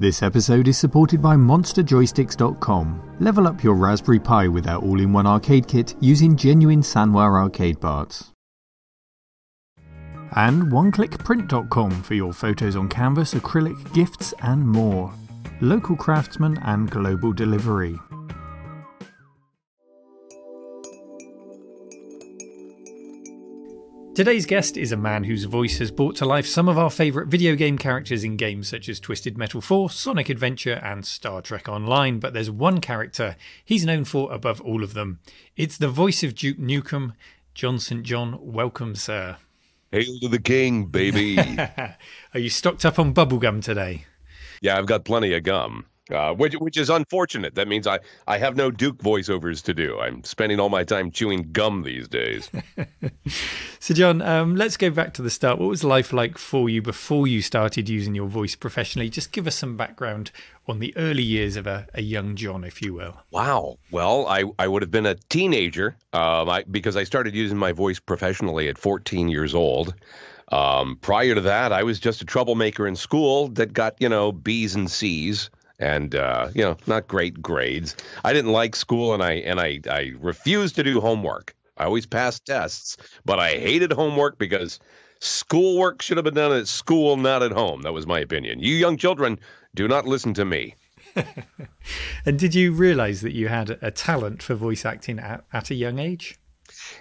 This episode is supported by MonsterJoysticks.com. Level up your Raspberry Pi with our all in one arcade kit using genuine Sanwa arcade parts. And OneClickPrint.com for your photos on canvas, acrylic, gifts, and more. Local craftsmen and global delivery. Today's guest is a man whose voice has brought to life some of our favourite video game characters in games such as Twisted Metal 4, Sonic Adventure, and Star Trek Online. But there's one character he's known for above all of them. It's the voice of Duke Nukem, Jon St. John. Welcome, sir. Hail to the king, baby. Are you stocked up on bubblegum today? Yeah, I've got plenty of gum. Uh, which which is unfortunate. That means I, I have no Duke voiceovers to do. I'm spending all my time chewing gum these days. so, Jon, um, let's go back to the start. What was life like for you before you started using your voice professionally? Just give us some background on the early years of a, a young Jon, if you will. Wow. Well, I, I would have been a teenager um, I, because I started using my voice professionally at 14 years old. Um, prior to that, I was just a troublemaker in school that got, you know, B's and C's and uh, you know, not great grades. I didn't like school, and I and I I refused to do homework. I always passed tests, but I hated homework because schoolwork should have been done at school, not at home. That was my opinion. You young children, do not listen to me. and did you realize that you had a talent for voice acting at, at a young age?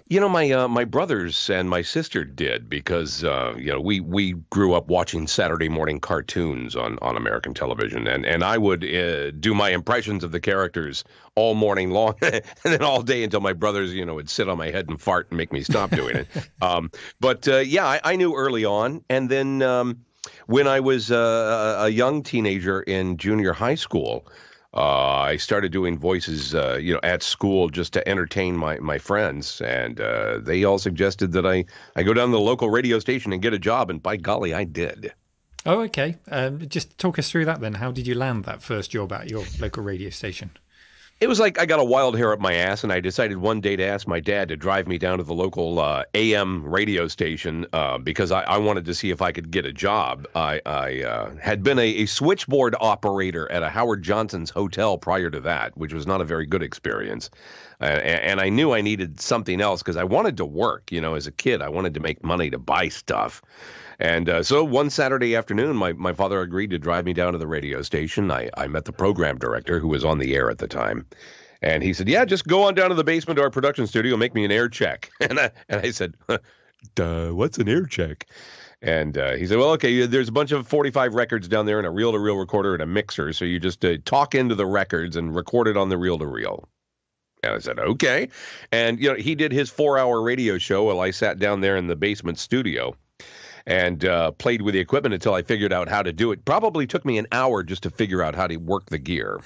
You know, my uh, my brothers and my sister did because uh, you know we we grew up watching Saturday morning cartoons on on American television, and and I would uh, do my impressions of the characters all morning long, and then all day until my brothers you know would sit on my head and fart and make me stop doing it. um, but uh, yeah, I, I, knew early on, and then um, when I was uh, a young teenager in junior high school. Uh, I started doing voices, uh, you know, at school just to entertain my my friends, and uh, they all suggested that I I go down to the local radio station and get a job, and by golly, I did. Oh, okay. Um, just talk us through that then. How did you land that first job at your local radio station? It was like I got a wild hair up my ass, and I decided one day to ask my dad to drive me down to the local uh, AM radio station uh, because I, I, wanted to see if I could get a job. I, I uh, had been a, a, switchboard operator at a Howard Johnson's hotel prior to that, which was not a very good experience. and, and I knew I needed something else because I wanted to work. You know, as a kid, I wanted to make money to buy stuff. And uh, so one Saturday afternoon, my, my father agreed to drive me down to the radio station. I, I met the program director who was on the air at the time. And he said, Yeah, just go on down to the basement of our production studio, make me an air check. And I, and I said, Duh, what's an air check? And uh, he said, Well, okay, there's a bunch of 45 records down there and a reel to reel recorder and a mixer. So you just uh, talk into the records and record it on the reel to reel. And I said, Okay. And, you know, he did his four hour radio show while I sat down there in the basement studio and uh, played with the equipment until I figured out how to do it. Probably took me an hour just to figure out how to work the gear.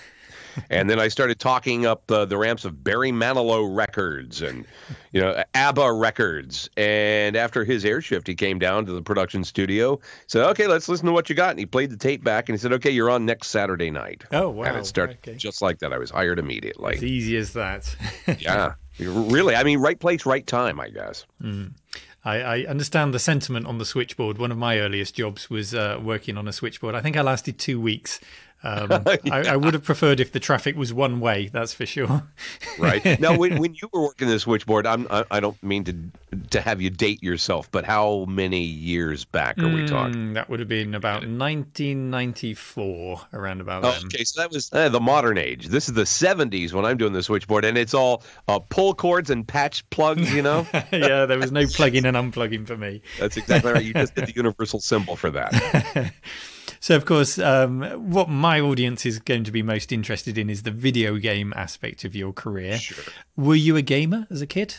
and then I started talking up the, the ramps of Barry Manilow records and you know ABBA records. And after his airshift, he came down to the production studio. Said, "Okay, let's listen to what you got." And he played the tape back, and he said, "Okay, you're on next Saturday night." Oh wow! And it started okay. just like that. I was hired immediately. As easy as that. yeah, really. I mean, right place, right time. I guess. Mm. I, I, understand the sentiment on the switchboard. One of my earliest jobs was uh, working on a switchboard. I think I lasted two weeks um, yeah. I, I, would have preferred if the traffic was one way. That's for sure. right now, when, when you were working the switchboard, I'm I, I, don't mean to to have you date yourself, but how many years back are we talking? Hmm, that would have been about 1994, around about oh. Okay, so that was uh, the modern age. This is the 70s when I'm doing the switchboard, and it's all uh, pull cords and patch plugs. You know? yeah, there was no plugging and unplugging for me. That's exactly right. You just did the universal symbol for that. So, of course, um, what my audience is going to be most interested in is the video game aspect of your career. Sure. Were you a gamer as a kid?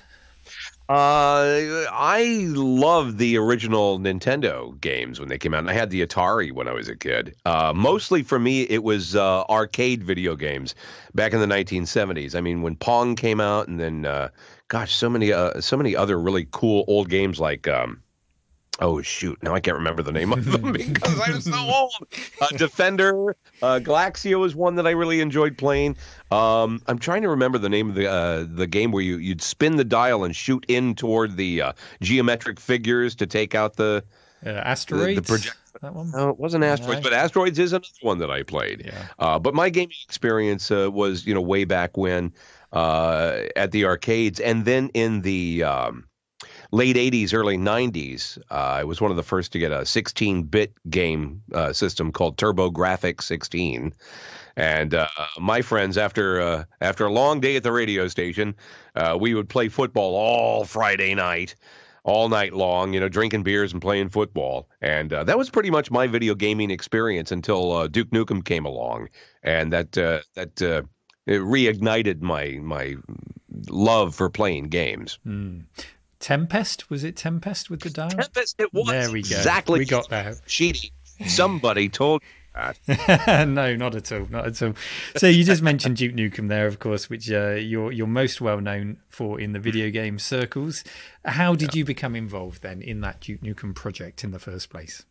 Uh, I loved the original Nintendo games when they came out. And I had the Atari when I was a kid. Uh, mostly for me, it was uh, arcade video games back in the 1970s. I mean, when Pong came out, and then, uh, gosh, so many, uh, so many other really cool old games like. Um, Oh shoot! Now I can't remember the name of them because I'm so old. Uh, Defender, uh, Galaxia was one that I really enjoyed playing. Um, I'm trying to remember the name of the uh, the game where you you'd spin the dial and shoot in toward the uh, geometric figures to take out the uh, asteroids. The, the project- that one? No, it wasn't Asteroids, No. but Asteroids is another one that I played. Yeah. Uh, but my gaming experience uh, was, you know, way back when uh, at the arcades, and then in the um, late '80s, early '90s, uh, I was one of the first to get a 16-bit game uh, system called TurboGrafx 16. And uh, my friends, after uh, after a long day at the radio station, uh, we would play football all Friday night, all night long. You know, drinking beers and playing football. And uh, that was pretty much my video gaming experience until Duke Nukem came along, and that that it reignited my my love for playing games. Hmm. Tempest was it Tempest with the dial? Tempest, it was There we go. exactly We got there. cheating. Somebody told no, not at all, not at all. So you just mentioned Duke Nukem there, of course, which uh, you're you're most well known for in the video game circles. How did you become involved then in that Duke Nukem project in the first place?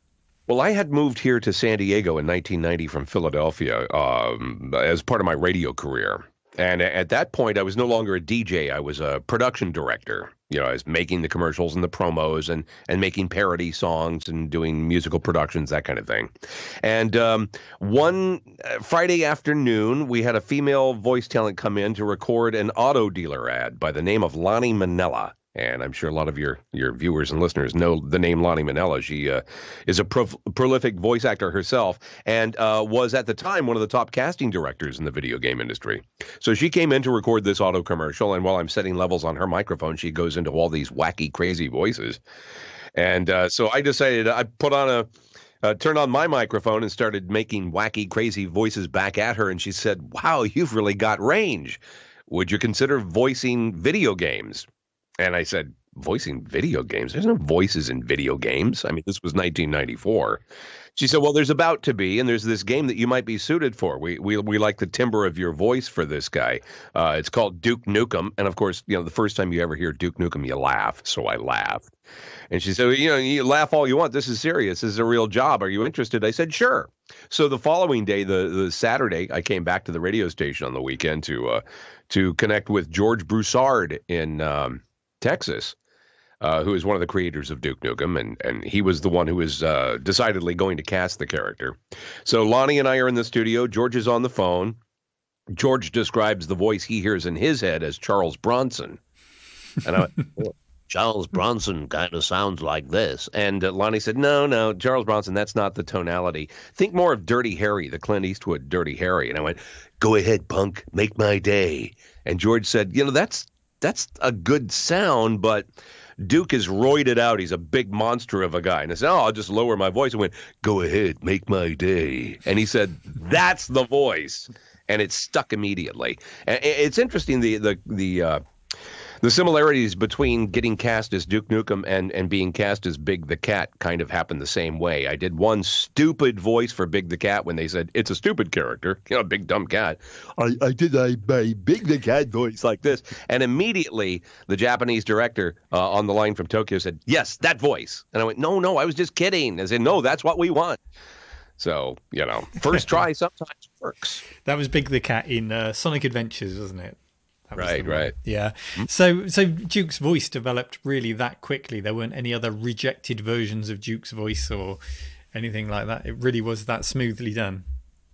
Well, I had moved here to San Diego in 1990 from Philadelphia um, as part of my radio career. And at that point, I was no longer a DJ. I was a production director. You know, I was making the commercials and the promos and and making parody songs and doing musical productions, that kind of thing. And um, one uh, Friday afternoon, we had a female voice talent come in to record an auto dealer ad by the name of Lani Minella. And I'm sure a lot of your your viewers and listeners know the name Lani Minella. She uh, is a pro- prolific voice actor herself, and uh, was at the time one of the top casting directors in the video game industry. So she came in to record this auto commercial, and while I'm setting levels on her microphone, she goes into all these wacky, crazy voices. And uh, so I decided I put on a uh, turned on my microphone and started making wacky, crazy voices back at her. And she said, Wow, you've really got range. Would you consider voicing video games? And I said, Voicing video games? There's no voices in video games. I mean, this was 1994. She said, Well, there's about to be, and there's this game that you might be suited for. We we, we like the timbre of your voice for this guy. Uh, it's called Duke Nukem. And of course, you know, the first time you ever hear Duke Nukem, you laugh. So I laughed. And she said, well, You know, you laugh all you want. This is serious. This is a real job. Are you interested? I said, Sure. So the following day, the, the Saturday, I came back to the radio station on the weekend to uh, to connect with George Broussard in um, Texas uh, who is one of the creators of Duke Nukem, and and he was the one who was uh, decidedly going to cast the character. So Lani and I are in the studio. George is on the phone. George describes the voice he hears in his head as Charles Bronson, and I went, "Well, Charles Bronson kind of sounds like this. And uh, Lonnie said, No, no, Charles Bronson, that's not the tonality. Think more of Dirty Harry, the Clint Eastwood Dirty Harry. And I went, Go ahead, punk, make my day. And George said, You know, that's that's a good sound, but Duke is roided out. He's a big monster of a guy. And I said, Oh, I'll just lower my voice. and went, Go ahead, make my day. And he said, That's the voice. And it stuck immediately. And it's interesting the the the uh, the similarities between getting cast as Duke Nukem and, and being cast as Big the Cat kind of happened the same way. I did one stupid voice for Big the Cat when they said it's a stupid character, you know, big dumb cat. I, I did a, a Big the Cat voice like this. And immediately the Japanese director uh, on the line from Tokyo said, Yes, that voice. And I went, No, no, I was just kidding. I said, No, that's what we want. So, you know, first try sometimes works. That was Big the Cat in uh, Sonic Adventures, wasn't it? Right, right. Yeah. So so Duke's voice developed really that quickly. There weren't any other rejected versions of Duke's voice or anything like that. It really was that smoothly done.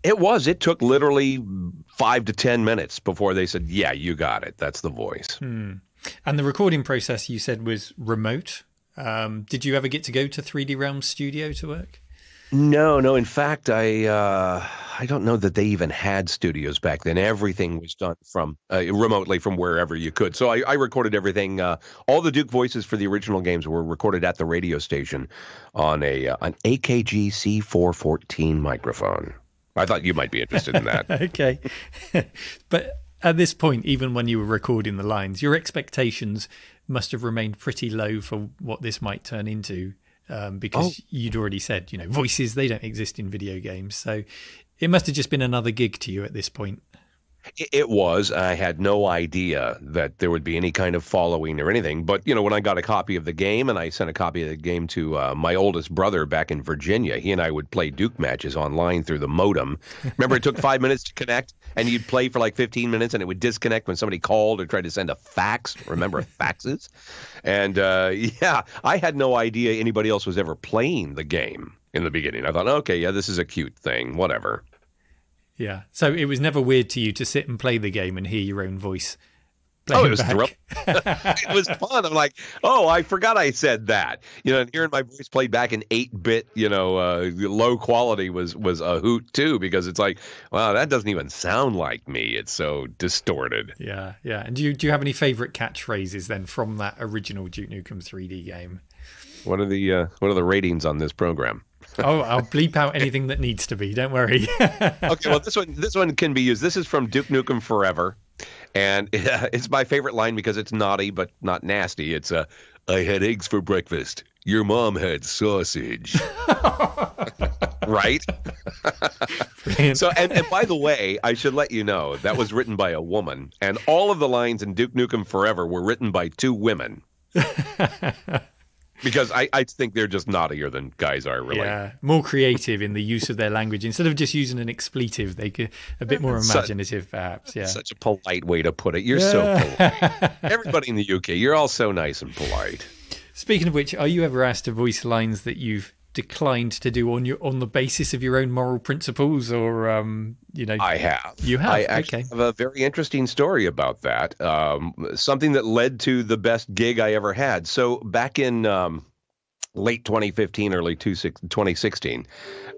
It was. It took literally five to 10 minutes before they said, Yeah, you got it. That's the voice. And the recording process you said was remote. Um, did you ever get to go to 3D Realms Studio to work? No, no. In fact, I uh, I don't know that they even had studios back then. Everything was done from uh, remotely from wherever you could. So I, I recorded everything. Uh, all the Duke voices for the original games were recorded at the radio station on a uh, an AKG C414 microphone. I thought you might be interested in that. okay. but at this point, even when you were recording the lines, your expectations must have remained pretty low for what this might turn into. Um, because you'd already said, you know, voices, they don't exist in video games. So it must have just been another gig to you at this point. It- was. I had no idea that there would be any kind of following or anything. But, you know, when I got a copy of the game and I sent a copy of the game to uh, my oldest brother back in Virginia, he and I would play Duke matches online through the modem. Remember, it took five minutes to connect and you'd play for like 15 minutes and it would disconnect when somebody called or tried to send a fax. Remember faxes? And uh, yeah, I had no idea anybody else was ever playing the game. in the beginning. I thought, okay, yeah, this is a cute thing, whatever. Yeah. So it was never weird to you to sit and play the game and hear your own voice. Oh, it was thrilling. it was fun. I'm like, oh, I forgot I said that. You know, and hearing my voice played back in eight bit, you know, uh, low quality was was a hoot too, because it's like, wow, that doesn't even sound like me. It's so distorted. Yeah, yeah. And do you do you have any favorite catchphrases then from that original Duke Nukem 3D game? What are the uh, what are the ratings on this program? Oh, I'll bleep out anything that needs to be. Don't worry. okay, well this one this one can be used. This is from Duke Nukem Forever, and it's my favorite line because it's naughty but not nasty. It's uh, I had eggs for breakfast. Your mom had sausage. right? so, and, and by the way, I should let you know that was written by a woman, and all of the lines in Duke Nukem Forever were written by two women because I, I think they're just naughtier than guys are really. Yeah. More creative in the use of their language. Instead of just using an expletive they could a bit more imaginative such, perhaps yeah. such a polite way to put it. You're yeah. so polite. Everybody in the uk you're all so nice and polite. Speaking of which are you ever asked to voice lines that you've declined to do on your on the basis of your own moral principles or um you know i have you have i actually okay. have a very interesting story about that um something that led to the best gig i ever had so back in um late 2015, early 2016,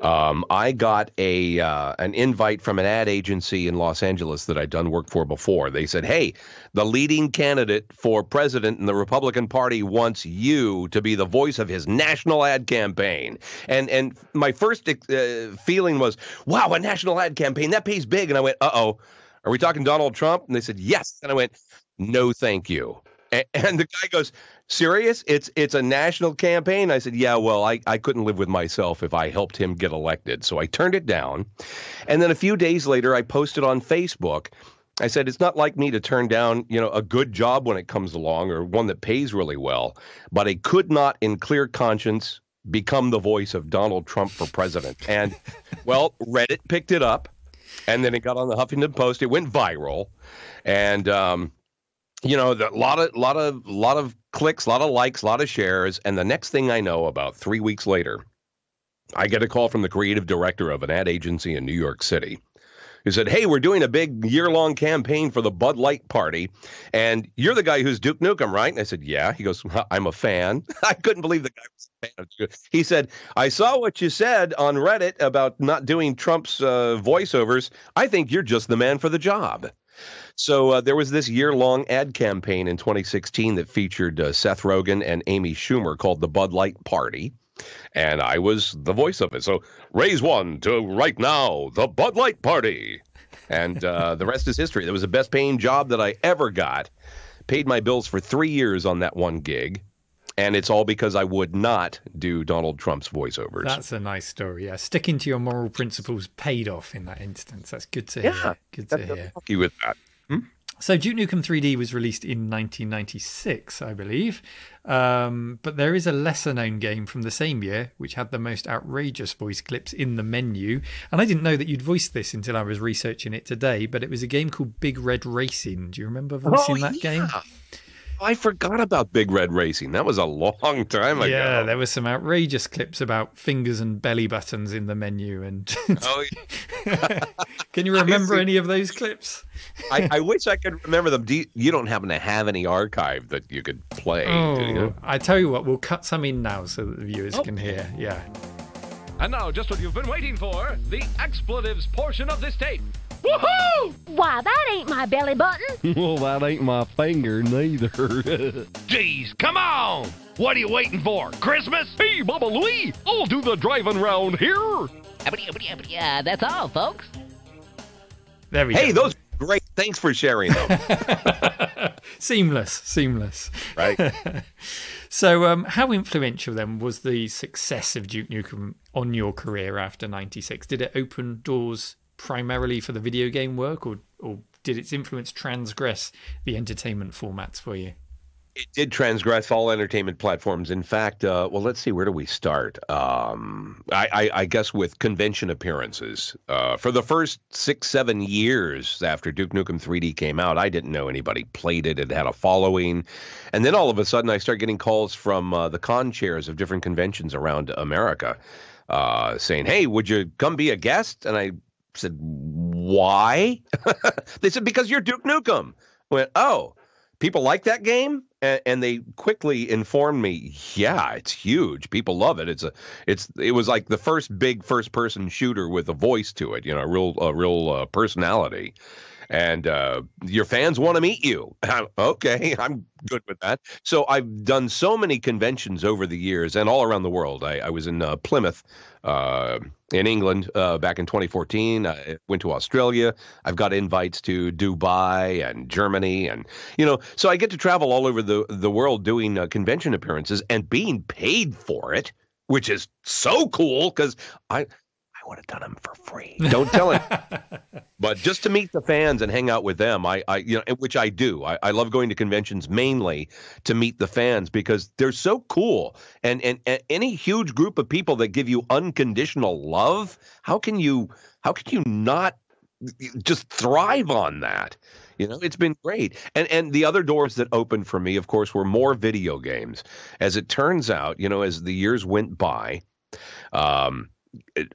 um, I got a uh, an invite from an ad agency in Los Angeles that I'd done work for before. They said, "Hey, the leading candidate for president in the Republican Party wants you to be the voice of his national ad campaign." And and my first uh, feeling was, "Wow, a national ad campaign that pays big." And I went, "Uh oh." Are we talking Donald Trump? And they said, yes. And I went, no, thank you. And the guy goes, "Serious? It's it's a national campaign." I said, "Yeah, well, I I couldn't live with myself if I helped him get elected." So I turned it down. And then a few days later, I posted on Facebook. I said, "It's not like me to turn down, you know, a good job when it comes along or one that pays really well, but I could not in clear conscience become the voice of Donald Trump for president." And well, Reddit picked it up and then it got on the Huffington Post. It went viral. And um you know, a lot of lot of lot of clicks, a lot of likes, a lot of shares, and the next thing I know, about three weeks later, I get a call from the creative director of an ad agency in New York City. Who said, Hey, we're doing a big year long campaign for the Bud Light party. And you're the guy who's Duke Nukem, right? And I said, Yeah. He goes, I'm a fan. I couldn't believe the guy was a fan. He said, I saw what you said on Reddit about not doing Trump's uh, voiceovers. I think you're just the man for the job. So uh, there was this year long ad campaign in 2016 that featured uh, Seth Rogen and Amy Schumer called the Bud Light Party. And I was the voice of it. So raise one to right now, the Bud Light Party. And uh, the rest is history. That was the best paying job that I ever got. Paid my bills for three years on that one gig. And it's all because I would not do Donald Trump's voiceovers. That's a nice story. Yeah, sticking to your moral principles paid off in that instance. That's good to hear. Yeah, good to hear. Lucky with that. Hmm? So Duke Nukem 3D was released in 1996, I believe. Um, but there is a lesser known game from the same year which had the most outrageous voice clips in the menu. And I didn't know that you'd voiced this until I was researching it today, but it was a game called Big Red Racing. Do you remember voicing oh, that yeah. game? I forgot about Big Red Racing. That was a long time ago. Yeah, there were some outrageous clips about fingers and belly buttons in the menu. And oh, yeah. can you remember any of those clips? I, I, wish I could remember them. Do you, you, don't happen to have any archive that you could play? Oh, I tell you what, we'll cut some in now so that the viewers oh. can hear. Yeah. And now, just what you've been waiting for the expletives portion of this tape. Woohoo! Why, that ain't my belly button. well, that ain't my finger neither. Jeez, come on! What are you waiting for? Christmas? Hey, Baba Looey, I'll do the driving round here. Yeah, that's all, folks. There we hey, go. those great. Thanks for sharing them. seamless, seamless. Right. so, um, how influential then was the success of Duke Nukem on your career after '96? Did it open doors primarily for the video game work, or or did its influence transgress the entertainment formats for you? It did transgress all entertainment platforms. In fact, uh, well, let's see, where do we start? Um, I, I, I, guess with convention appearances. Uh, for the first six, seven years after Duke Nukem 3D came out, I didn't know anybody played it. It had a following. And then all of a sudden, I started getting calls from uh, the con chairs of different conventions around America uh, saying, "Hey, would you come be a guest?" And I said, "Why?" they said, "Because you're Duke Nukem." I went, "Oh, people like that game?" And, and they quickly informed me, "Yeah, it's huge. People love it. It's a, it's, it was like the first big first-person shooter with a voice to it. You know, a real, a real uh, personality." And uh, your fans want to meet you. okay, I'm good with that. So I've done so many conventions over the years and all around the world. I, I was in uh, Plymouth uh, in England uh, back in 2014. I went to Australia. I've got invites to Dubai and Germany, and you know, so I get to travel all over the the world doing uh, convention appearances and being paid for it, which is so cool because I would have done them for free. Don't tell him. but just to meet the fans and hang out with them, I, I you know, which I do. I, I love going to conventions mainly to meet the fans because they're so cool. And, and and any huge group of people that give you unconditional love, how can you how can you not just thrive on that? You know, it's been great. And and the other doors that opened for me, of course, were more video games. As it turns out, you know, as the years went by, um, it,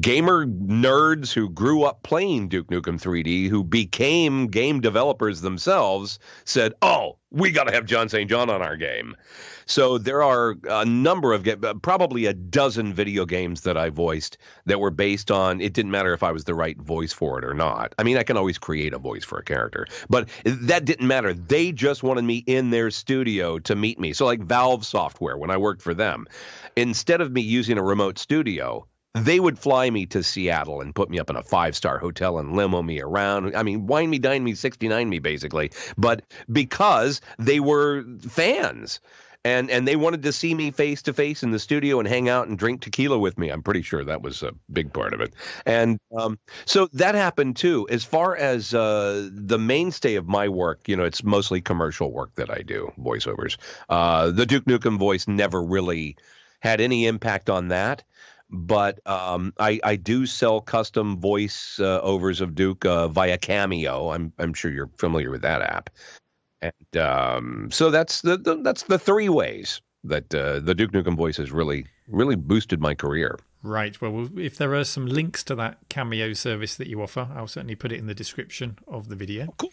gamer nerds who grew up playing Duke Nukem 3D, who became game developers themselves, said, "Oh, we got to have Jon St. John on our game." So there are a number of uh, probably a dozen video games that I voiced that were based on. It didn't matter if I was the right voice for it or not. I mean, I can always create a voice for a character, but that didn't matter. They just wanted me in their studio to meet me. So like Valve Software, when I worked for them, instead of me using a remote studio they would fly me to Seattle and put me up in a five star hotel and limo me around. I mean, wine me, dine me, 69 me, basically. But because they were fans. And and they wanted to see me face to face in the studio and hang out and drink tequila with me. I'm pretty sure that was a big part of it. And um, so that happened too. As far as uh, the mainstay of my work, you know, it's mostly commercial work that I do, voiceovers. Uh, the Duke Nukem voice never really had any impact on that but um, I, I do sell custom voice uh, overs of Duke uh, via Cameo. I'm I'm sure you're familiar with that app, and um, so that's the, the, that's the three ways that uh, the Duke Nukem voice has really really boosted my career. Right. Well, if there are some links to that Cameo service that you offer, I'll certainly put it in the description of the video. Oh, cool.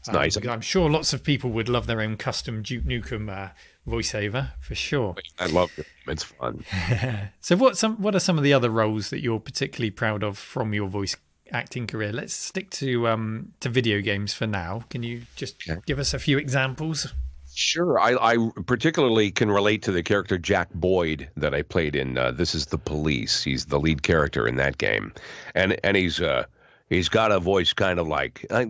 It's um, nice. I'm sure lots of people would love their own custom Duke Nukem uh, voiceover for sure. I love it. It's fun. so, what some what are some of the other roles that you're particularly proud of from your voice acting career? Let's stick to um, to video games for now. Can you just okay. give us a few examples? Sure. I, I, particularly can relate to the character Jack Boyd that I played in uh, This Is the Police. He's the lead character in that game, and and he's uh, he's got a voice kind of like. I,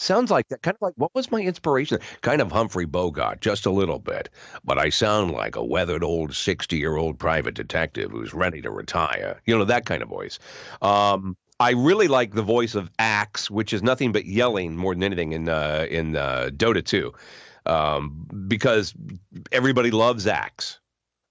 Sounds like that. Kind of like what was my inspiration? Kind of Humphrey Bogart, just a little bit. But I sound like a weathered old 60 year old private detective who's ready to retire. You know, that kind of voice. Um, I really like the voice of Axe, which is nothing but yelling more than anything in uh, in uh, Dota 2, um, because everybody loves Axe.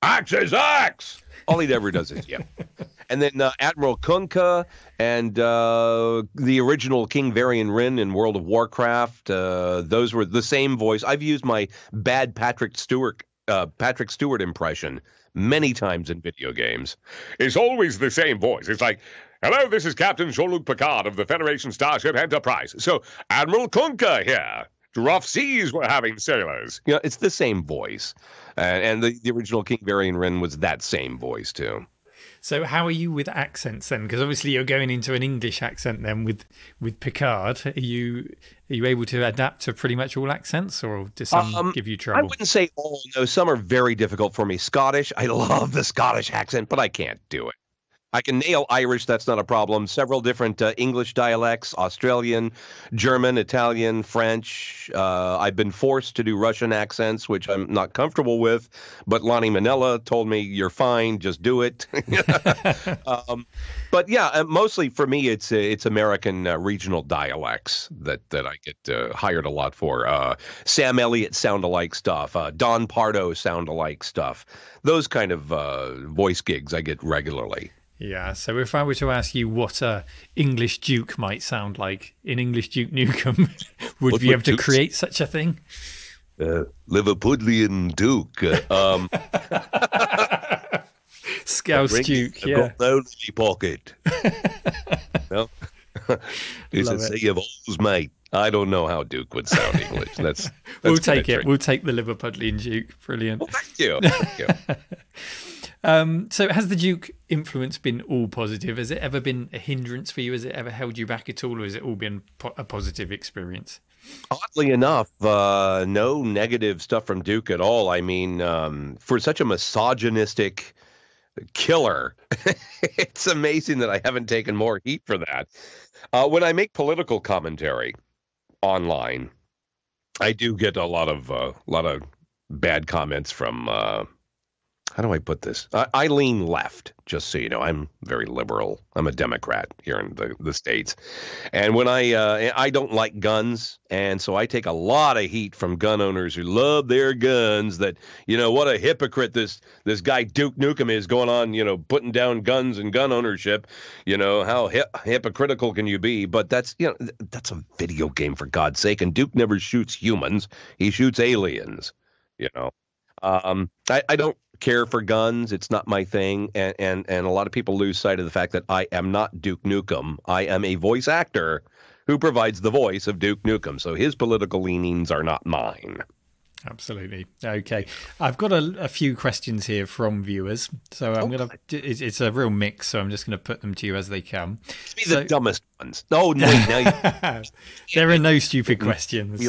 Axe is Axe. All he ever does is yell. and then uh, Admiral Kunkka and uh, the original King Varian Wrynn in World of Warcraft. Uh, those were the same voice. I've used my bad Patrick Stewart uh, Patrick Stewart impression many times in video games. It's always the same voice. It's like. Hello, this is Captain Jean-Luc Picard of the Federation Starship Enterprise. So, Admiral Kunkka here. Rough seas we're having sailors. You know, it's the same voice. Uh, and the, the original King Varian Wrynn was that same voice, too. So how are you with accents then? Because obviously you're going into an English accent then with with Picard. Are you are you able to adapt to pretty much all accents, or does some um, give you trouble? I wouldn't say all. No, some are very difficult for me. Scottish, I love the Scottish accent, but I can't do it. I can nail Irish, that's not a problem. Several different uh, English dialects Australian, German, Italian, French. Uh, I've been forced to do Russian accents, which I'm not comfortable with. But Lani Minella told me, you're fine, just do it. um, but yeah, uh, mostly for me, it's uh, it's American uh, regional dialects that, that I get uh, hired a lot for. Sam Elliott sound alike stuff, Don Pardo sound alike stuff. Those kind of voice gigs I get regularly. Yeah. So if I were to ask you what a English Duke might sound like in English Duke Nukem, would what you be able to create such a thing? Uh, Liverpudlian Duke. Uh, um. Scouse Duke, I've got no lily pocket. no. A it. sea of O's, mate. I don't know how Duke would sound English. That's, that's We'll take it. We'll take the Liverpudlian Duke. Brilliant. Well, thank you. Thank you. Um, so, has the Duke influence been all positive? Has it ever been a hindrance for you? Has it ever held you back at all, or has it all been po- a positive experience? Oddly enough, uh, no negative stuff from Duke at all. I mean, um, for such a misogynistic killer, it's amazing that I haven't taken more heat for that. Uh, when I make political commentary online, I do get a lot of uh, lot of bad comments from. How do I put this? I, I lean left, just so you know. I'm very liberal. I'm a Democrat here in the, the states, and when I uh, I don't like guns, and so I take a lot of heat from gun owners who love their guns. That you know what a hypocrite this this guy Duke Nukem is going on. You know, putting down guns and gun ownership. You know how hi- hypocritical can you be? But that's you know that's a video game for God's sake. And Duke never shoots humans; he shoots aliens. You know, um, I, I don't care for guns. It's not my thing, and and and a lot of people lose sight of the fact that I am not Duke Nukem. I am a voice actor who provides the voice of Duke Nukem. So his political leanings are not mine. Absolutely. Okay. I've got a, a few questions here from viewers. So I'm going to, it's, it's a real mix. So I'm just going to put them to you as they come. Be So- the dumbest ones. Oh, no, no, no. there are no stupid questions.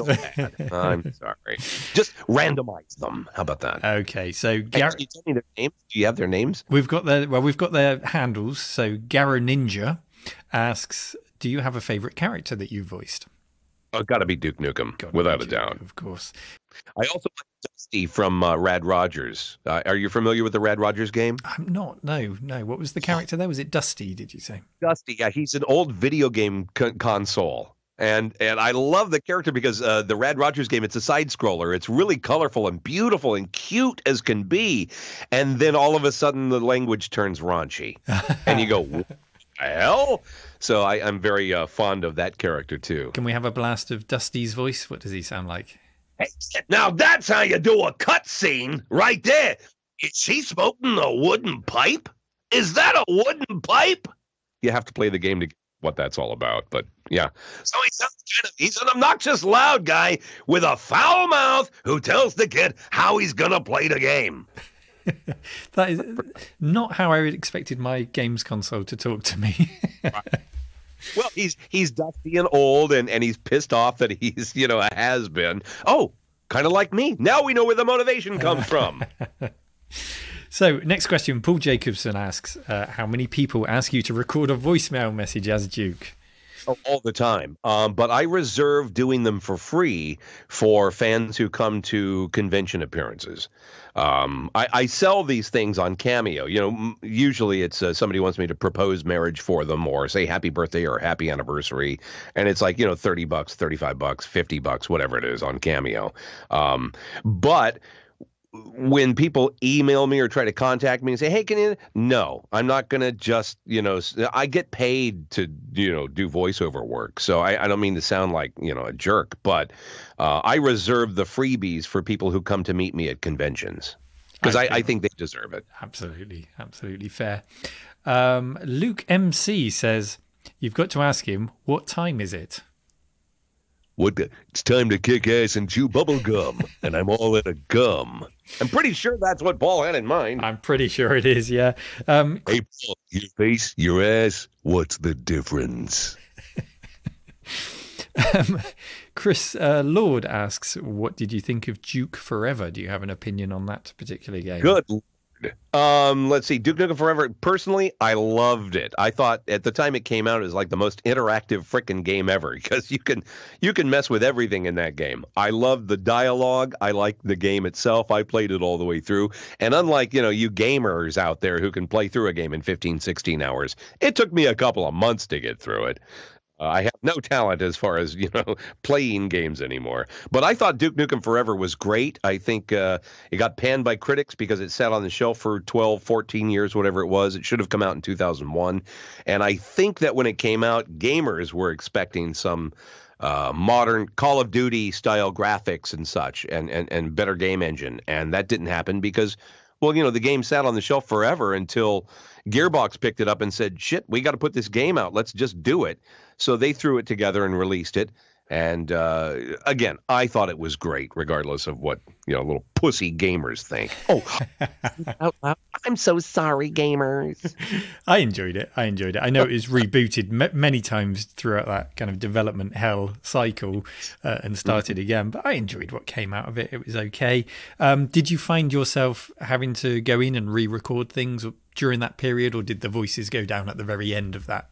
I'm sorry. Just randomize them. How about that? okay. So Hey, Gar- can you tell me their names? Do you have their names? we've got their, well, we've got their handles. So Garo Ninja asks, do you have a favorite character that you voiced? Oh, got to be Duke Nukem, Gotta without a Duke, doubt. Of course. I also like Dusty from uh, Rad Rogers. Uh, are you familiar with the Rad Rogers game? I'm not. No, no. What was the character there? Was it Dusty, did you say? Dusty, yeah, he's an old video game co- console. And and I love the character because uh, the Rad Rogers game, it's a side scroller. It's really colorful and beautiful and cute as can be. And then all of a sudden the language turns raunchy. and you go, hell? So I, I'm very uh, fond of that character too. Can we have a blast of Dusty's voice? What does he sound like? Now that's how you do a cutscene right there. Is she smoking a wooden pipe? Is that a wooden pipe? You have to play the game to get what that's all about. But yeah. So he sounds kind of he's an obnoxious loud guy with a foul mouth who tells the kid how he's gonna play the game. That is not how I expected my games console to talk to me. Well, he's he's dusty and old and, and he's pissed off that he's, you know, a has been. Oh, kind of like me. Now we know where the motivation comes from. so, next question Paul Jacobson asks uh, How many people ask you to record a voicemail message as Duke? Oh, all the time. Um, but I reserve doing them for free for fans who come to convention appearances. Um, I, I sell these things on Cameo. You know, usually it's uh, somebody wants me to propose marriage for them or say happy birthday or happy anniversary, and it's like you know thirty bucks, thirty five bucks, fifty bucks, whatever it is on Cameo. Um, but when people email me or try to contact me and say, "Hey, can you?" No, I'm not going to just you know. I get paid to you know do voiceover work, so I, I don't mean to sound like you know a jerk, but uh, I reserve the freebies for people who come to meet me at conventions because I. I think they deserve it. Absolutely, absolutely fair. Um, Luke MC says, You've got to ask him, What time is it? What? The, it's time to kick ass and chew bubble gum, and I'm all out of gum. I'm pretty sure that's what Paul had in mind. I'm pretty sure it is, yeah. Um, Hey, Paul, your face, your ass. What's the difference? Um, Chris uh, Lord asks, "What did you think of Duke Forever? Do you have an opinion on that particular game?" Good. Lord. Um, let's see. Duke Nukem Forever. Personally, I loved it. I thought at the time it came out, it was like the most interactive frickin' game ever because you can you can mess with everything in that game. I loved the dialogue. I liked the game itself. I played it all the way through. And unlike you know you gamers out there who can play through a game in 15, 16 hours, it took me a couple of months to get through it. Uh, I have no talent as far as you know playing games anymore. But I thought Duke Nukem Forever was great. I think uh, it got panned by critics because it sat on the shelf for 12, 14 years, whatever it was. It should have come out in 2001. And I think that when it came out, gamers were expecting some uh, modern Call of Duty style graphics and such, and, and and better game engine, and that didn't happen because Well, you know, the game sat on the shelf forever until Gearbox picked it up and said, "Shit, we got to put this game out. Let's just do it." So they threw it together and released it. And uh, again, I thought it was great, regardless of what you know, little pussy gamers think. Oh, I'm so sorry, gamers. I enjoyed it. I enjoyed it. I know it was rebooted m- many times throughout that kind of development hell cycle uh, and started again, but I enjoyed what came out of it. It was okay. Um, did you find yourself having to go in and re-record things during that period, or did the voices go down at the very end of that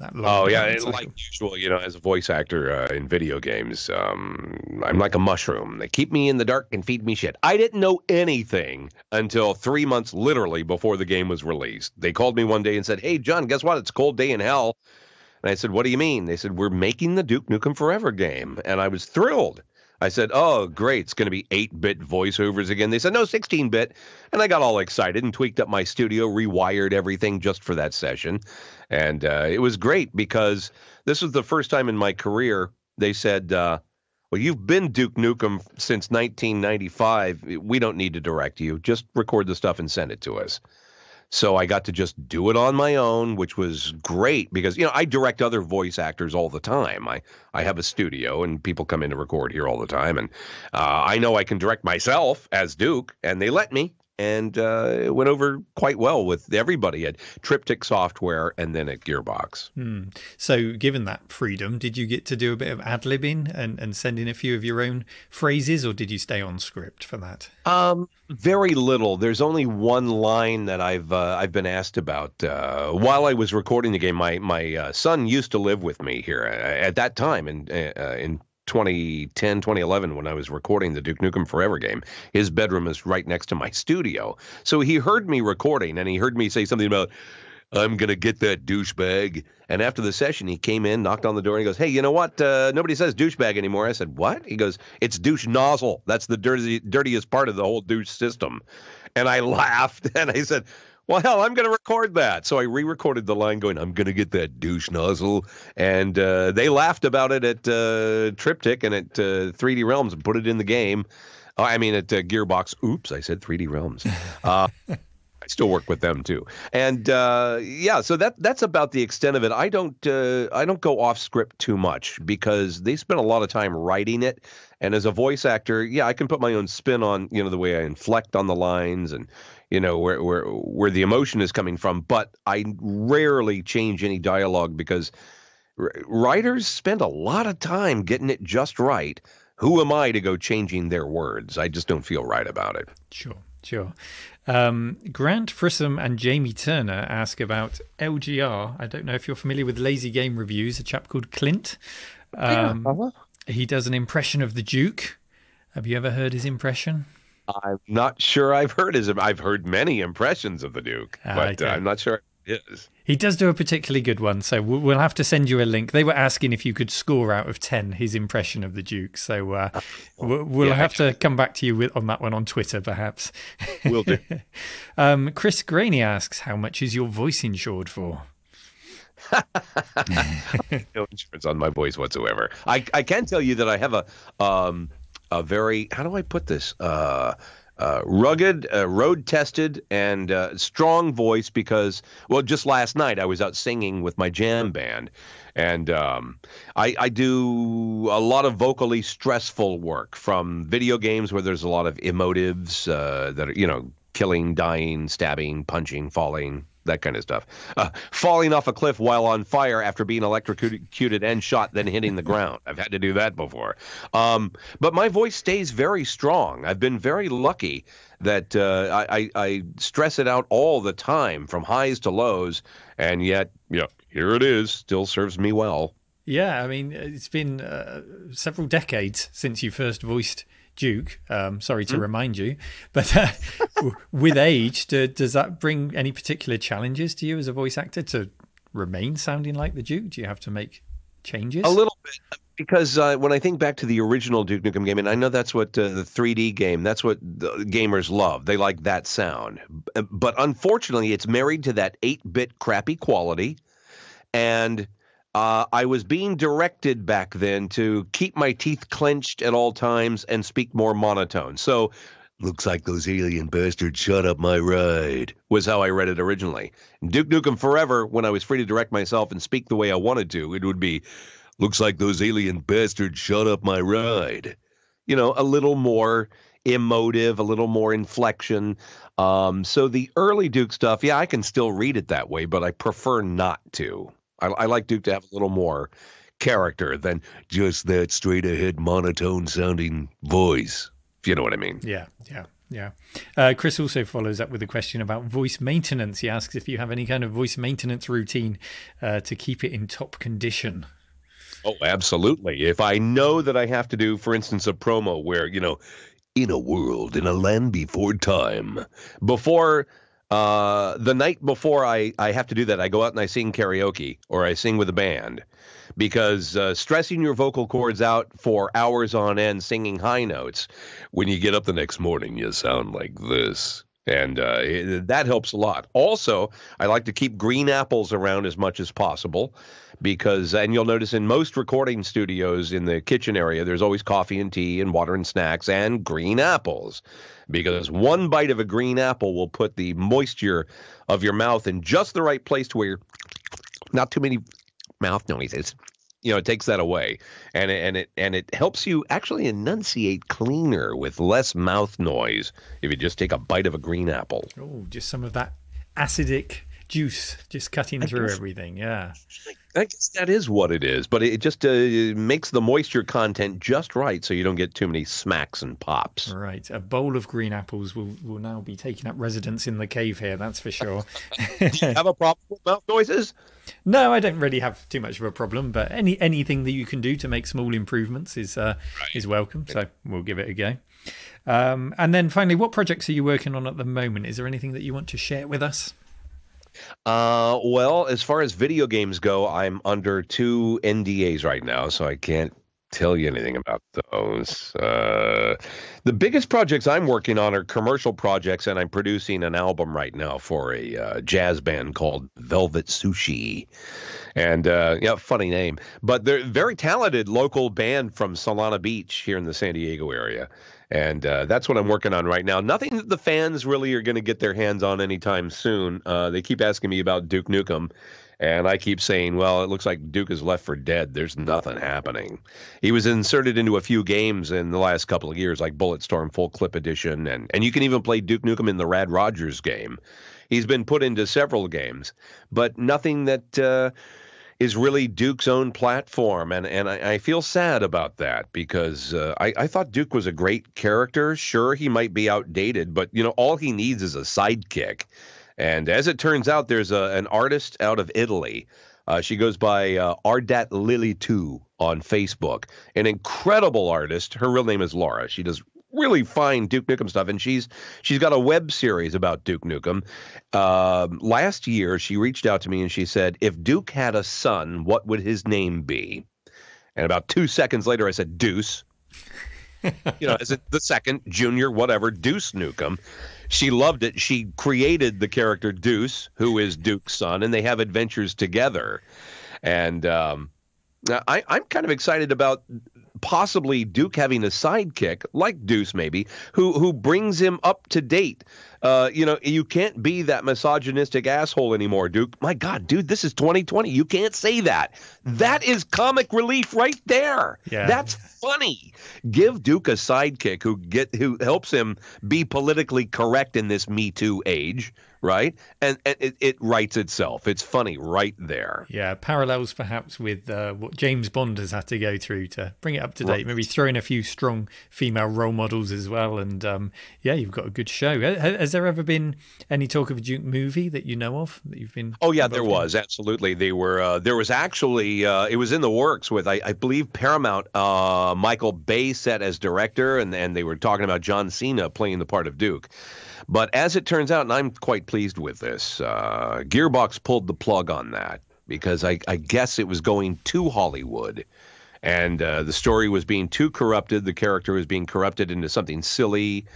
that oh yeah, and like usual, you know, as a voice actor uh, in video games, um, I'm like a mushroom. They keep me in the dark and feed me shit. I didn't know anything until three months, literally, before the game was released. They called me one day and said, "Hey, Jon, guess what? It's a cold day in hell." And I said, "What do you mean?" They said, "We're making the Duke Nukem Forever game," and I was thrilled. I said, "Oh, great! It's going to be eight-bit voiceovers again." They said, "No, 16-bit," and I got all excited and tweaked up my studio, rewired everything just for that session, and uh, it was great because this was the first time in my career they said, uh, "Well, you've been Duke Nukem since 1995. We don't need to direct you. Just record the stuff and send it to us." So I got to just do it on my own, which was great because you know I direct other voice actors all the time. I I have a studio and people come in to record here all the time, and uh, I know I can direct myself as Duke, and they let me and uh, it went over quite well with everybody at Triptych Software and then at Gearbox. Hmm. So, given that freedom, did you get to do a bit of ad libbing and, and send in a few of your own phrases, or did you stay on script for that? Um, very little. There's only one line that I've uh, I've been asked about uh, while I was recording the game. My my uh, son used to live with me here uh, at that time in uh, in 2010, 2011, when I was recording the Duke Nukem Forever game, his bedroom is right next to my studio. So he heard me recording and he heard me say something about, I'm going to get that douchebag. And after the session, he came in, knocked on the door, and he goes, Hey, you know what? Uh, nobody says douchebag anymore. I said, What? He goes, It's douche nozzle. That's the dirty, dirtiest part of the whole douche system. And I laughed and I said, well, hell, I'm going to record that. So I re recorded the line going, I'm going to get that douche nozzle. And uh, they laughed about it at uh, Triptych and at uh, 3D Realms and put it in the game. Oh, I mean, at uh, Gearbox. Oops, I said 3D Realms. Uh, I still work with them too, and uh, yeah, so that that's about the extent of it. I don't uh, I don't go off script too much because they spend a lot of time writing it, and as a voice actor, yeah, I can put my own spin on you know the way I inflect on the lines and you know where where where the emotion is coming from but i rarely change any dialogue because writers spend a lot of time getting it just right. Who am i to go changing their words? I just don't feel right about it. Sure sure. Um, grant frissom and jamie turner ask about lgr i don't know if you're familiar with lazy game reviews a chap called clint. Um, yeah. he does an impression of the duke. Have you ever heard his impression I'm not sure I've heard his. I've heard many impressions of the Duke, ah, but okay. uh, I'm not sure it is. He does do a particularly good one, so we'll have to send you a link. They were asking if you could score out of ten his impression of the Duke, so uh, oh, we'll yeah, have actually. to come back to you with, on that one on Twitter, perhaps. We'll do. um, Chris Graney asks, "How much is your voice insured for?" no insurance on my voice whatsoever. I I can tell you that I have a um a very how do I put this? Uh, uh, rugged, uh, road tested, and uh, strong voice because, well, just last night I was out singing with my jam band. And um, I, I, do a lot of vocally stressful work from video games where there's a lot of emotives uh, that are, you know, killing, dying, stabbing, punching, falling, that kind of stuff. Uh, falling off a cliff while on fire after being electrocuted and shot, then hitting the ground. I've had to do that before. Um, but my voice stays very strong. I've been very lucky that uh, I, I, stress it out all the time from highs to lows, and yet, yeah, here it is. Still serves me well. Yeah, I mean, it's been uh, several decades since you first voiced Duke. Um, sorry to mm. remind you, but uh, with age, do, does that bring any particular challenges to you as a voice actor to remain sounding like the Duke? Do you have to make changes? A little bit, because uh, when I think back to the original Duke Nukem game, and I know that's what uh, the 3D game, that's what gamers love. They like that sound, but unfortunately, it's married to that 8-bit crappy quality, and uh, I was being directed back then to keep my teeth clenched at all times and speak more monotone. So Looks like those alien bastards shot up my ride, was how I read it originally. Duke Nukem Forever, when I was free to direct myself and speak the way I wanted to, it would be, Looks like those alien bastards shot up my ride. You know, a little more emotive, a little more inflection. Um, so the early Duke stuff, yeah, I can still read it that way, but I prefer not to. I, I like Duke to have a little more character than just that straight ahead monotone sounding voice if you know what I mean. Yeah, yeah, yeah. Uh, Chris also follows up with a question about voice maintenance. He asks if you have any kind of voice maintenance routine uh, to keep it in top condition. Oh, absolutely. If I know that I have to do, for instance, a promo where, you know, in a world, in a land before time, before uh, the night before I, I have to do that, I go out and I sing karaoke or I sing with a band because uh, stressing your vocal cords out for hours on end singing high notes, when you get up the next morning, you sound like this. And uh, it, that helps a lot. Also, I like to keep green apples around as much as possible because, and you'll notice in most recording studios in the kitchen area, there's always coffee and tea and water and snacks and green apples. Because one bite of a green apple will put the moisture of your mouth in just the right place to where you're not too many mouth noises. You know it takes that away. And it, and it and it helps you actually enunciate cleaner with less mouth noise if you just take a bite of a green apple. Oh just some of that acidic juice just cutting through everything yeah. I guess that is what it is, but it just uh, makes the moisture content just right, so you don't get too many smacks and pops. Right, a bowl of green apples will will now be taking up residence in the cave here. That's for sure. Do you have a problem with mouth noises? No, I don't really have too much of a problem, but any anything that you can do to make small improvements is uh, right. is welcome. So we'll give it a go. Um, and then finally, what projects are you working on at the moment? Is there anything that you want to share with us? Uh, well, as far as video games go, I'm under two NDAs right now, so I can't tell you anything about those. Uh, the biggest projects I'm working on are commercial projects, and I'm producing an album right now for a uh, jazz band called Velvet Sushi. And uh, yeah, funny name, but they're very talented local band from Solana Beach here in the San Diego area. And uh, that's what I'm working on right now. Nothing that the fans really are going to get their hands on anytime soon. Uh, they keep asking me about Duke Nukem, and I keep saying, well, it looks like Duke is left for dead. There's nothing happening. He was inserted into a few games in the last couple of years, like Bulletstorm Full Clip Edition, and, and you can even play Duke Nukem in the Rad Rogers game. He's been put into several games, but nothing that. Uh, is really Duke's own platform, and and I, I feel sad about that because uh, I I thought Duke was a great character. Sure, he might be outdated, but you know all he needs is a sidekick. And as it turns out, there's a, an artist out of Italy. Uh, she goes by uh, Ardat Lily 2 on Facebook. An incredible artist. Her real name is Laura. She does really fine Duke Nukem stuff, and she's she's got a web series about Duke Nukem. Uh, last year, she reached out to me and she said, "If Duke had a son, what would his name be?" And about two seconds later, I said, "Deuce." you know, it the second junior, whatever, Deuce Nukem? She loved it. She created the character Deuce, who is Duke's son, and they have adventures together. And um, I, I'm kind of excited about possibly Duke having a sidekick like Deuce maybe who who brings him up to date. Uh, you know, you can't be that misogynistic asshole anymore, Duke. My God, dude, this is 2020. You can't say that. That is comic relief right there. Yeah. That's funny. Give Duke a sidekick who get who helps him be politically correct in this Me Too age right? And, and it, it, writes itself. It's funny right there. Yeah, parallels perhaps with uh, what James Bond has had to go through to bring it up to date. Right. Maybe throw in a few strong female role models as well. And um, yeah, you've got a good show. Has there ever been any talk of a Duke movie that you know of that you've been? Oh yeah, there was in? absolutely. They were. Uh, there was actually. Uh, it was in the works with I, I believe Paramount. Uh, Michael Bay set as director, and and they were talking about John Cena playing the part of Duke. But as it turns out, and I'm quite pleased with this, uh, Gearbox pulled the plug on that because I, I guess it was going to Hollywood. And uh, the story was being too corrupted. The character was being corrupted into something silly.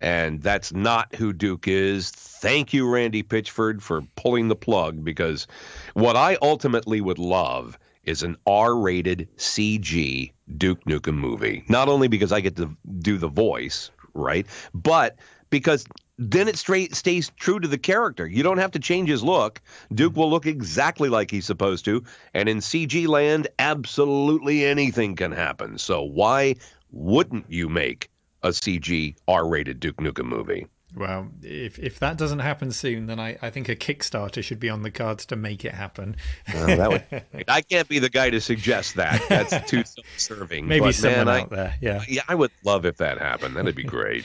And that's not who Duke is. Thank you, Randy Pitchford, for pulling the plug because what I ultimately would love is an R rated CG Duke Nukem movie. Not only because I get to do the voice, right? But because then it straight stays true to the character. You don't have to change his look. Duke will look exactly like he's supposed to. And in CG land, absolutely anything can happen. So why wouldn't you make a CG R-rated Duke Nukem movie? Well, if if that doesn't happen soon, then I, I think a Kickstarter should be on the cards to make it happen. that would, I can't be the guy to suggest that. That's too self-serving. Maybe but someone man, out I, there. Yeah. Yeah, I would love if that happened. That'd be great.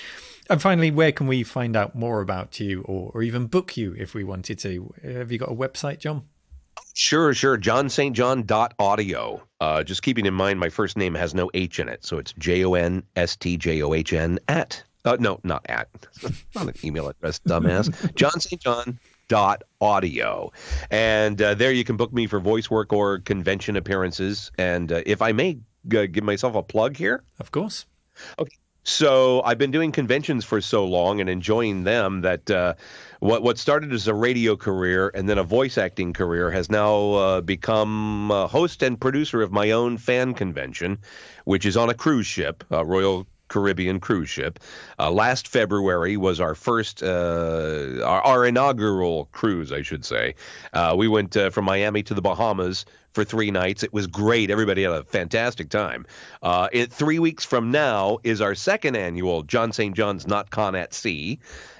And finally, where can we find out more about you or, or even book you if we wanted to? Have you got a website, Jon? Sure, sure. Jon St. John dot audio. Uh, just keeping in mind my first name has no H in it, so it's J O N S T J O H N at. Uh, no, not at. not an email address, dumbass. Jon St. John dot audio, and uh, there you can book me for voice work or convention appearances. And uh, if I may uh, give myself a plug here, Of course. Okay. So I've been doing conventions for so long and enjoying them that uh, what what started as a radio career and then a voice acting career has now uh, become host and producer of my own fan convention, which is on a cruise ship, a Royal Caribbean cruise ship. Uh, last February was our first, uh, our, our inaugural cruise, I should say. Uh, we went uh, from Miami to the Bahamas for three nights. It was great. Everybody had a fantastic time. Uh, it, three weeks from now is our second annual Jon St. John's Not Con at Sea.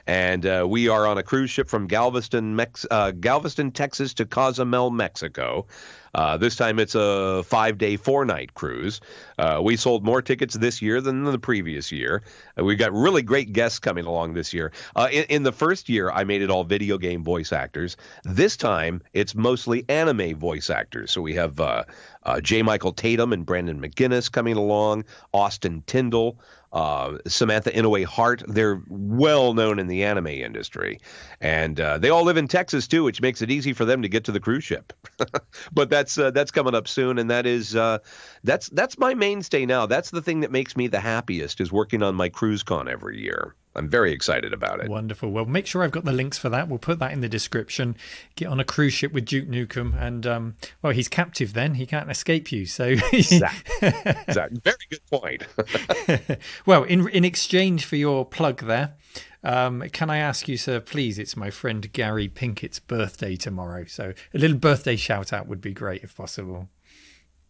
And uh, we are on a cruise ship from Galveston, Mex- uh, Galveston, Texas to Cozumel, Mexico. Uh, this time it's a five day, four night cruise. Uh, we sold more tickets this year than the previous year. Uh, we got really great guests coming along this year. Uh, in, in the first year, I made it all video game voice actors. This time, it's mostly anime voice actors. So we have uh, uh, J. Michael Tatum and Brandon McInnis coming along, Austin Tindle uh, Samantha Inoue-Harte. They're well known in the anime industry, and uh, they all live in Texas too, which makes it easy for them to get to the cruise ship. but that's uh, that's coming up soon, and that is uh, that's that's my mainstay now. That's the thing that makes me the happiest is working on my cruise con every year. I'm very excited about it. Wonderful. Well, make sure I've got the links for that. We'll put that in the description. Get on a cruise ship with Duke Nukem, and um, well, he's captive then. He can't escape you. So, exactly. exactly. Very good point. well, in in exchange for your plug there, um, can I ask you, sir, please? It's my friend Gary Pinkett's birthday tomorrow, so a little birthday shout out would be great if possible.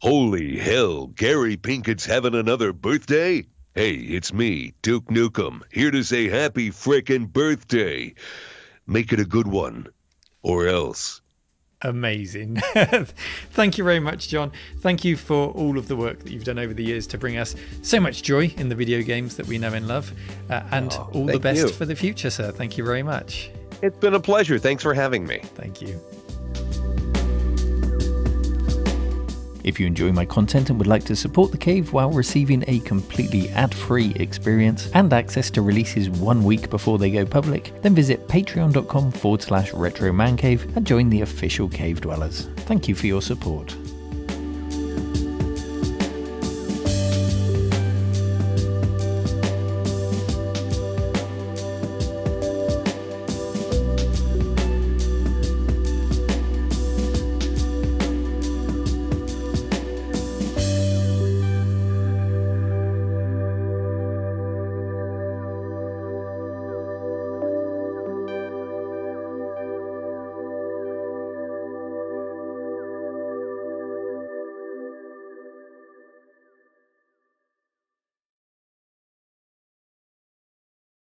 Holy hell, Gary Pinkett's having another birthday? Hey, it's me, Duke Nukem, here to say happy frickin' birthday. Make it a good one, or else. Amazing. Thank you very much, Jon. Thank you for all of the work that you've done over the years to bring us so much joy in the video games that we know and love. Uh, and Oh, all the best you. for the future, sir. Thank you very much. It's been a pleasure. Thanks for having me. Thank you. If you enjoy my content and would like to support The Cave while receiving a completely ad free experience and access to releases one week before they go public, then visit patreon.com forward slash retro man cave and join the official Cave Dwellers. Thank you for your support.